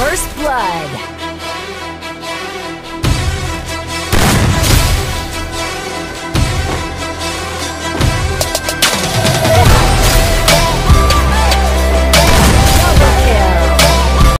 First Blood.